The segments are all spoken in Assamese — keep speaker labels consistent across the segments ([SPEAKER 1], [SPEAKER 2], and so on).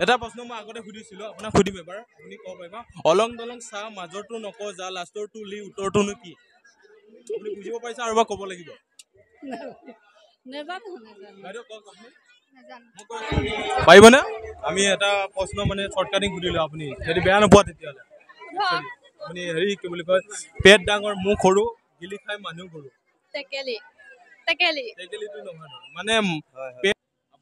[SPEAKER 1] এটা প্ৰশ্ন মই আগতে সুধিছিলো আপোনাক সুধিম এবাৰ আপুনি ক'ব পাৰিব অলং দলং চাহ মাজৰটো নকওঁ যা লাষ্টৰটো লি উত্তৰটোনো কি? আপুনি বুজিব পাৰিছে আৰু এবাৰ ক'ব লাগিব। পাৰিবনে? আমি এটা প্ৰশ্ন মানে শ্বৰ্টকাটিং সুধিলো আপুনি। যদি বেয়া নোপোৱা তেতিয়াহ'লে। আপুনি হেৰি কি বুলি কয় পেট ডাঙৰ মুখ সৰু গিলি খাই মানুহ সৰু।
[SPEAKER 2] টেকেলি। টেকেলি।
[SPEAKER 1] টেকেলিটো নহয়। মানে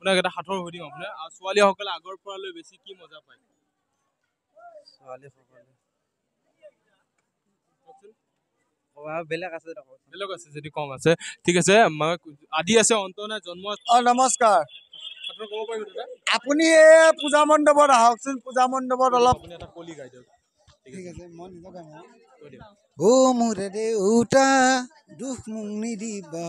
[SPEAKER 1] আপোনাক এটা সাঁথৰ সুধিম আপোনাৰ। আৰু ছোৱালীসকলে আগৰ পৰা লৈ বেছি কি মজা পায়।
[SPEAKER 3] বেলেগ আছে
[SPEAKER 1] বেলেগ আছে যদি কম আছে। ঠিক আছে আদি আছে অন্ত নাই জন্ম
[SPEAKER 3] অ নমস্কাৰ। আপুনি এই পূজা মণ্ডপত আহকচোন পূজা মণ্ডপত অলপ। ঠিক আছে। মই নিজক অ মোৰে দেউতা দুখ মোক নিদিবা।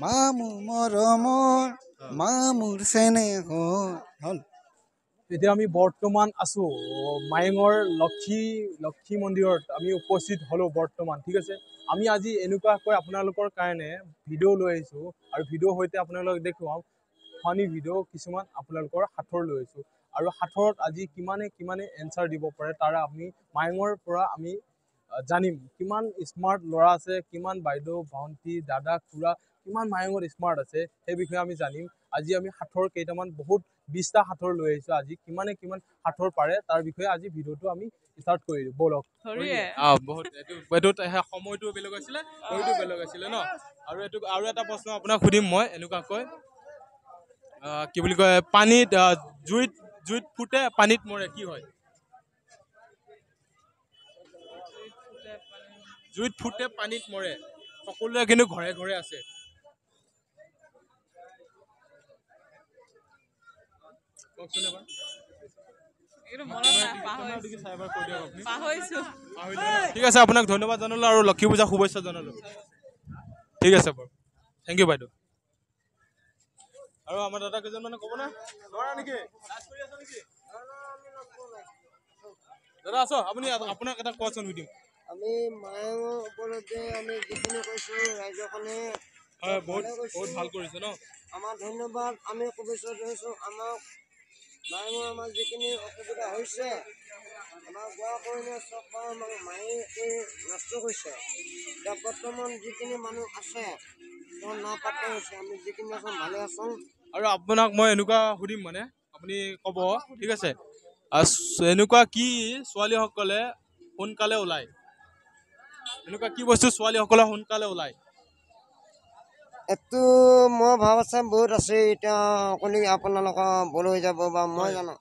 [SPEAKER 3] মা মোৰ মৰমৰ মা মোৰ চেনেহৰ হ'ল।
[SPEAKER 1] এতিয়া আমি বৰ্তমান আছো। মায়েঙৰ লক্ষী লক্ষী মন্দিৰত আমি উপস্থিত হ'লো বৰ্তমান ঠিক আছে? আমি আজি এনেকুৱাকৈ আপোনালোকৰ কাৰণে ভিডিঅ' লৈ আহিছো আৰু ভিডিঅ'ৰ সৈতে আপোনালোকক দেখুৱাম ফানী ভিডিঅ' কিছুমান আপোনালোকৰ সাঁথৰ লৈ আহিছো। আৰু সাঁথৰত আজি কিমানে কিমানে এনচাৰ দিব পাৰে তাৰে আমি মায়েঙৰ পৰা আমি জানিম। কিমান স্মাৰ্ট ল'ৰা আছে কিমান বাইদেউ ভণ্টি দাদা খুৰা কিমান মায়েঙত স্মাৰ্ট আছে সেই বিষয়ে আমি জানিম। আজি আমি সাঁথৰ কেইটামান বহুত বিশটা সাঁথৰ লৈ আহিছো আজি। কিমানে কিমান সাঁথৰ পাৰে তাৰ বিষয়ে আজি ভিডিঅ'টো আমি ষ্টাৰ্ট কৰি দিওঁ ব'লক বহুত। এইটো সময়টো বেলেগ আছিলে শৰীৰটো বেলেগ আছিলে ন? আৰু এইটো আৰু এটা প্ৰশ্ন আপোনাক সুধিম মই এনেকুৱাকৈ। কি বুলি কয় পানীত জুইত জুইত ফুটে পানীত মৰে কি হয়? জুইত ফুটে পানীত মৰে। সকলোৰে কিন্তু ঘৰে ঘৰে আছে কওকচোন এবাৰ কেমেৰা দিকে চাই এবাৰ কৈ দিয়ক আপুনি।
[SPEAKER 2] পাহৰিছো
[SPEAKER 1] পাহৰিলে ন? ঠিক আছে আপোনাক ধন্যবাদ জনালো আৰু লক্ষী পূজা শুভেচ্ছা জনালো। ঠিক আছে বাৰু। থেংক ইউ বাইদেউ। আৰু আমাৰ দাদা কেইজন মানে ক'ব না নোৱাৰা নেকি? দাদা আছ। আপুনি আপোনাক এটা কোৱাচোন সুধিম।
[SPEAKER 4] আমি মায়ঙৰ ওপৰতে আমি যিখিনি কৈছোঁ ৰাইজৰখনে
[SPEAKER 1] হয় বহুত বহুত ভাল কৰিছে ন?
[SPEAKER 4] আমাৰ ধন্যবাদ। আমি শুভেচ্ছা জনাইছোঁ। আমাক মায়ঙৰ আমাৰ যিখিনি অসুবিধা হৈছে আমাৰ গোৱা কৰিলে চব বাৰু আমাক মায়ে নষ্ট কৰিছে। এতিয়া বৰ্তমান যিখিনি মানুহ আছে তেওঁ নাপাত্ৰ হৈছে। আমি যিখিনি আছোঁ ভালে আছোঁ।
[SPEAKER 1] আৰু আপোনাক মই এনেকুৱা সুধিম মানে আপুনি ক'ব ঠিক আছে? এনেকুৱা কি ছোৱালীসকলে সোনকালে ওলায়? এনেকুৱা কি বস্তু ছোৱালীসকলে সোনকালে ওলায়?
[SPEAKER 4] এইটো মই ভাবিছে বহুত আছে এতিয়া আপুনি আপোনালোকৰ বল হৈ যাব বা মই জানো?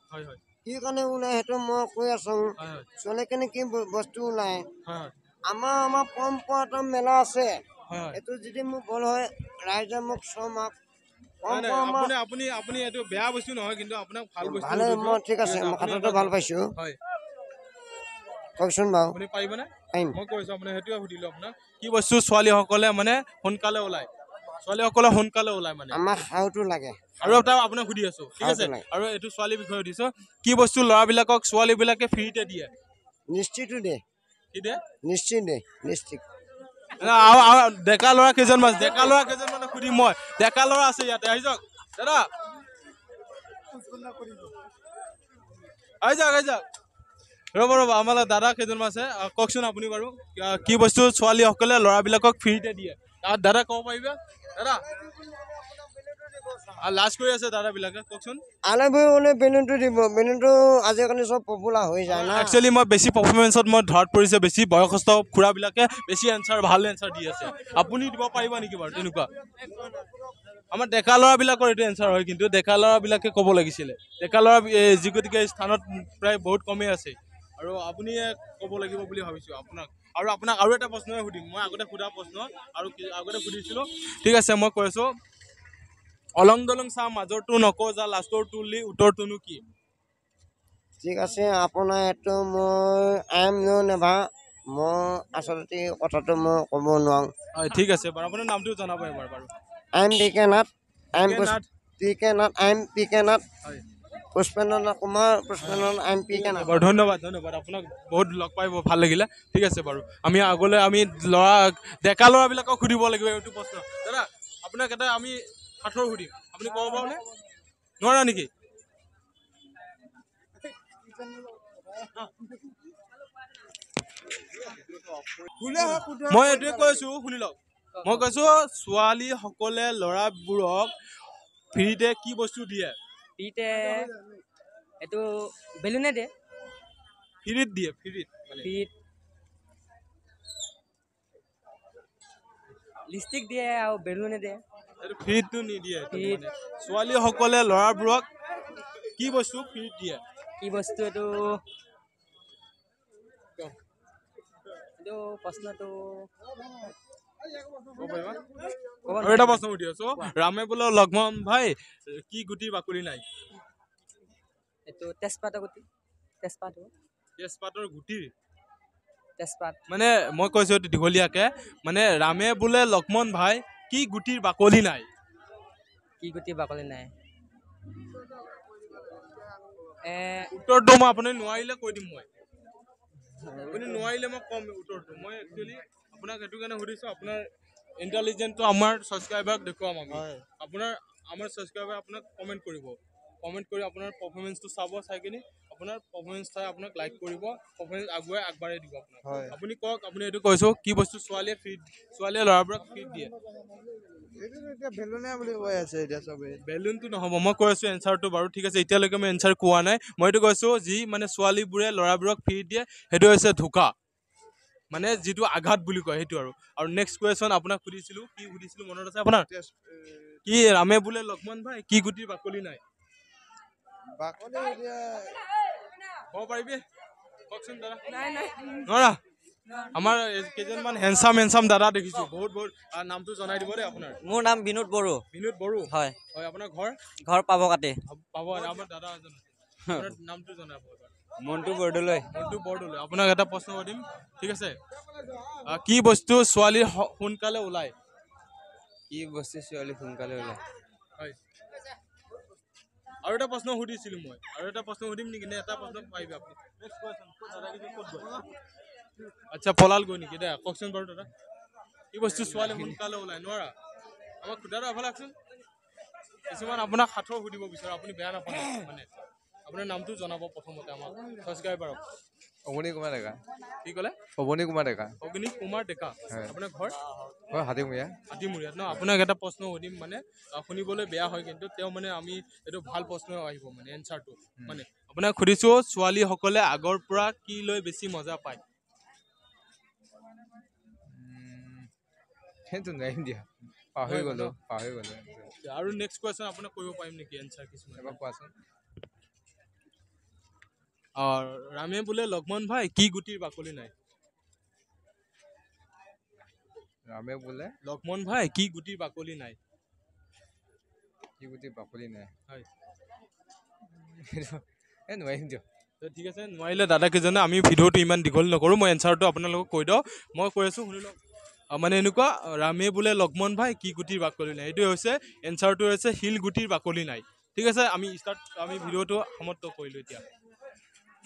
[SPEAKER 4] কি কাৰণে ওলাই সেইটো মই কৈ আছোঁ? ছোৱালীখিনি কি বস্তু ওলাই আমাৰ আমাৰ পৰম্পৰা এটা মেলা আছে। এইটো যদি মোক বল হয় ৰাইজে মোক চমাক
[SPEAKER 1] নাই, নাই,
[SPEAKER 4] পৰম্পৰা আমাৰ
[SPEAKER 1] আপুনি আপুনি আপুনি এইটো বেয়া বস্তু নহয় কিন্তু আপোনাক ভাল বস্তু
[SPEAKER 4] ভালে
[SPEAKER 1] সুধিছো।
[SPEAKER 4] মই ঠিক আছে মই
[SPEAKER 1] আপুনি
[SPEAKER 4] কথাটো
[SPEAKER 1] এটা-
[SPEAKER 4] ভাল পাইছোঁ।
[SPEAKER 1] হয়।
[SPEAKER 4] কওকচোন বাৰু।
[SPEAKER 1] আপুনি পাৰিবনে?
[SPEAKER 4] পাৰিম।
[SPEAKER 1] মই কৈছো আপোনাক সেইটোৱে সুধিলো আপোনাক। কি বস্তু ছোৱালীসকলে মানে সোনকালে ওলায়? ছোৱালীসকলে সোনকালে ওলায় মানে।
[SPEAKER 4] আমাৰ সাউটো লাগে।
[SPEAKER 1] আৰু এটা আপোনাক সুধি আছো ঠিক আছে?
[SPEAKER 4] আৰু
[SPEAKER 1] এইটো ছোৱালীৰ বিষয়ে সুধিছো কি বস্তু ল'ৰাবিলাকক ছোৱালীবিলাকে ফ্ৰীতে দিয়ে?
[SPEAKER 4] নিশ্চিতটো দে।
[SPEAKER 1] কি দিয়ে
[SPEAKER 4] নিশ্চিত দে নিশ্চিত।
[SPEAKER 1] ডেকা ল'ৰা কেইজনমান ডেকা ল'ৰা কেইজনমানক সুধিম মই ডেকা ল'ৰা আছে ইয়াতে আহি যাওক। দাদা। আহি যাওক আহি যাওক। ৰ'ব ৰ'ব আমাৰ দাদা কেইজনমান আছে কওকচোন আপুনি বাৰু কি বস্তু ছোৱালীসকলে ল'ৰাবিলাকক ফ্ৰীতে দিয়ে? দাদা ক'ব পাৰিবা? দাদা? আহ, লাজ কৰি আছে দাদাবিলাকে কওকচোন।
[SPEAKER 4] আলহী মানে বেলুনটো দিব বেলুনটো আজিকালি চব পপুলাৰ হৈ যায় না।
[SPEAKER 1] একচুৱেলি মই বেছি পাৰফৰ্মেঞ্চত মই ধৰাত পৰিছে বেছি বয়সস্থ খুৰাবিলাকে বেছি এনচাৰ ভাল এনচাৰ দি আছে। আপুনি দিব পাৰিব নেকি বাৰু তেনেকুৱা? আমাৰ ডেকা ল'ৰাবিলাকৰ এইটো এনচাৰ হয় কিন্তু ডেকা ল'ৰাবিলাকে ক'ব লাগিছিলে। ডেকা ল'ৰা যি গতিকে স্থানত প্ৰায় বহুত কমেই আছে। আৰু আপুনি ক'ব লাগিব বুলি ভাবিছোঁ আপোনাক। আৰু আপোনাক আৰু এটা প্ৰশ্নই সুধিম। মই আগতে সোধা প্ৰশ্ন আৰু আগতে সুধিছিলোঁ। ঠিক আছে মই কৈ আছোঁ। অলং দলং চাহ মাজৰটো নকওঁ যা লাষ্টৰ তুলি উত্তৰটোনো কি?
[SPEAKER 4] ঠিক আছে আপোনাৰ এইটো মই আইম নেভা মই আচলতে কথাটো মই ক'ব নোৱাৰোঁ।
[SPEAKER 1] হয় ঠিক আছে বাৰু আপোনাৰ নামটো জনাব এবাৰ বাৰু।
[SPEAKER 4] I'm P K Nath
[SPEAKER 1] P K Nath.
[SPEAKER 4] P K Nath I'm P K Nath
[SPEAKER 1] হয়।
[SPEAKER 4] Pushpendra Kumar Pushpendra I'm P K Nath
[SPEAKER 1] বাৰু ধন্যবাদ ধন্যবাদ। আপোনাক বহুত লগ পাই বৰ ভাল লাগিলে। ঠিক আছে বাৰু। আমি আগলৈ আমি ল'ৰা ডেকা ল'ৰাবিলাকক সুধিব লাগিব এইটো প্ৰশ্ন দাদা আপোনাক এটা আমি সাঁথৰ সুধিম। আপুনি ক'ব পাৰিবনে নোৱাৰা নেকি? মই এইটোৱে কৈছো শুনি লওক। মই কৈছো ছোৱালীসকলে ল'ৰাবোৰক ফ্ৰীতে কি বস্তু দিয়ে?
[SPEAKER 5] ফ্ৰীতে এইটো বেলুনে দিয়ে।
[SPEAKER 1] ফ্ৰীত দিয়ে ফ্ৰীত মানে।
[SPEAKER 5] ফ্ৰীত। লিপষ্টিক দিয়ে আৰু বেলুনে দিয়ে।
[SPEAKER 1] ফ্ৰীটো নিদিয়ে এইটো
[SPEAKER 5] ফ্ৰীত।
[SPEAKER 1] মানে। ছোৱালীসকলে ল'ৰাবোৰক কি বস্তু ফ্ৰীত দিয়ে?
[SPEAKER 5] কি বস্তু এইটো? এইটো প্ৰশ্নটো
[SPEAKER 1] এটা প্ৰশ্ন সুধি আছো ৰামে বোলে লক্ষ্মণ ভাই কি গুটি বাকলি নাই?
[SPEAKER 5] এইটো তেজপাতৰ গুটি তেজপাত হ'ব।
[SPEAKER 1] তেজপাতৰ গুটিৰ
[SPEAKER 5] তেজপাত।
[SPEAKER 1] মানে মই কৈছো দীঘলীয়াকে। মানে ৰামে বোলে লক্ষ্মণ ভাই কি গুটিৰ বাকলি নাই?
[SPEAKER 5] কি গুটি বাকলি নাই?
[SPEAKER 1] উত্তৰটো মই আপুনি নোৱাৰিলে কৈ দিম মই। আপুনি নোৱাৰিলে মই কম উত্তৰটো। মই একচুৱেলি আপোনাক সেইটো কাৰণে সুধিছো আপোনাৰ ইণ্টেলিজেন্টটো আমাৰ ছাবস্ক্ৰাইবাৰক দেখুৱাম আমি। আপোনাৰ আমাৰ ছাবস্ক্ৰাইবাৰ আপোনাক কমেণ্ট কৰিব। কমেণ্ট কৰি আপোনাৰ পাৰফৰ্মেঞ্চটো চাব চাই কিনি আপোনাৰ পাৰফৰ্মেঞ্চ চাই আপোনাক লাইক কৰিব পাৰফৰ্মেঞ্চ আগুৱাই আগবাঢ়াই দিব আপোনাক। আপুনি কওক আপুনি এইটো কৈছো কি বস্তু ছোৱালীয়ে ফ্ৰী ছোৱালীয়ে ল'ৰাবোৰক ফ্ৰী দিয়ে? বেলুনটো নহ'ব মই কৈ আছো এনচাৰটো বাৰু ঠিক আছে এতিয়ালৈকে মই এনচাৰ কোৱা নাই। মই এইটো কৈছো যি মানে ছোৱালীবোৰে ল'ৰাবোৰক ফ্ৰী দিয়ে সেইটো হৈছে ধোকা। মানে যিটো আঘাত বুলি কয় সেইটো আৰু। আৰু নেক্সট কুৱেশ্যন আপোনাক সুধিছিলো কি সুধিছিলো মনত আছে আপোনাৰ? কি ৰামে বোলে লক্ষ্মণ ভাই কি গুটিৰ বাকলি নাই?
[SPEAKER 3] বাকলি এতিয়া
[SPEAKER 1] ক'ব পাৰিবি? কওকচোন দাদা। নোৱাৰা? আমাৰ এই কেইজনমান হেণ্ডচাম হেণ্ডচাম দাদা দেখিছো। বহুত বহুত আহ, নামটো জনাই দিব দেই আপোনাৰ।
[SPEAKER 5] মোৰ নাম বিনোদ বড়ো।
[SPEAKER 1] বিনোদ বড়ো?
[SPEAKER 5] হয়।
[SPEAKER 1] হয় আপোনাৰ ঘৰ?
[SPEAKER 5] ঘৰ পাব কাটি
[SPEAKER 1] পাব আমাৰ দাদা এজন আছে। আপোনাৰ নামটো জনাব
[SPEAKER 5] মন্টু বৰদলৈ
[SPEAKER 1] মন্টু বৰদলৈ আপোনাক এটা প্ৰশ্ন সুধিম ঠিক আছে? কি বস্তু ছোৱালীৰ স- সোনকালে ওলায়?
[SPEAKER 5] কি বস্তু ছোৱালী সোনকালে ওলায়?
[SPEAKER 1] হয়। আৰু এটা প্ৰশ্ন সুধিছিলো মই। আৰু এটা প্ৰশ্ন সুধিম নেকি? নে এটা প্ৰশ্ন পাৰিবি আপুনি? আচ্ছা পলাল গৈ নেকি? দে কওকচোন বাৰু দাদা। কি বস্তু ছোৱালী সোনকালে ওলায়? নোৱাৰা। আমাক দাদা এফালে আহকচোন। কিছুমান আপোনাক সাঁথৰ সুধিব বিচাৰোঁ। আপুনি বেয়া নাপাব। মানে আপোনাৰ নামটো জনাব প্ৰথমতে আমাক। ছাবস্ক্ৰাইবাৰক
[SPEAKER 6] অৱনী কুমাৰ ডেকা।
[SPEAKER 1] কি ক'লে?
[SPEAKER 6] অৱনী কুমাৰ ডেকা।
[SPEAKER 1] অগ্নি কুমাৰ ডেকা। আপোনাৰ ঘৰ?
[SPEAKER 6] হয় হাতীমূৰীয়া।
[SPEAKER 1] হাতীমূৰীয়াত ন? আপোনাক এটা প্ৰশ্ন সুধিম মানে শুনিবলৈ বেয়া হয় কিন্তু তেওঁ মানে আমি এইটো ভাল প্ৰশ্ন আহিব মানে এনচাৰটো মানে আপোনাক সুধিছো ছোৱালীসকলে আগৰ পৰা কি লৈ বেছি মজা পায়?
[SPEAKER 6] সেইটো নোৱাৰিম দিয়া। পাহৰি গ'লো পাহৰি গ'লো।
[SPEAKER 1] আৰু নেক্সট কুৱেশ্যন আপোনাক কৰিব পাৰিম নেকি এনচাৰ কিছুমান?
[SPEAKER 6] এবাৰ কোৱাচোন।
[SPEAKER 1] ৰামে বোলে লক্ষ্মণ ভাই কি গুটিৰ বাকলি নাই?
[SPEAKER 6] ৰামে বোলে
[SPEAKER 1] লক্ষ্মণ ভাই কি গুটিৰ বাকলি নাই?
[SPEAKER 6] কি গুটি বাকলি নাই?
[SPEAKER 1] হয়।
[SPEAKER 6] এই নোৱাৰিম দিয়ক।
[SPEAKER 1] ঠিক আছে নোৱাৰিলে দাদাকেইজনে আমি ভিডিঅ'টো ইমান দীঘল নকৰোঁ মই এনচাৰটো আপোনালোকক কৈ দিওঁ। মই কৈ আছোঁ শুনি লওক। মানে এনেকুৱা ৰামে বোলে লক্ষ্মণ ভাই কি গুটিৰ বাকলি নাই? এইটোৱে হৈছে এনচাৰটো হৈছে শিল গুটিৰ বাকলি নাই। ঠিক আছে আমি ষ্টাৰ্ট আমি ভিডিঅ'টো সমাপ্ত কৰিলোঁ এতিয়া।